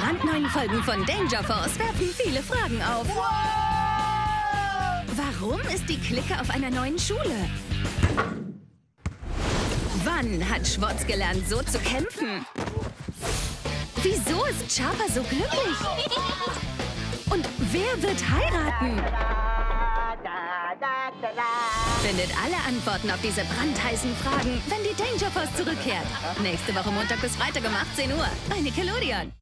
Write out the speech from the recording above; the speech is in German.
brandneuen Folgen von Danger Force werfen viele Fragen auf. Warum ist die Clique auf einer neuen Schule? Wann hat Schwartz gelernt, so zu kämpfen? Wieso ist Chapa so glücklich? Und wer wird heiraten? Findet alle Antworten auf diese brandheißen Fragen, wenn die Danger Force zurückkehrt. Nächste Woche Montag bis Freitag um 18 Uhr bei Nickelodeon.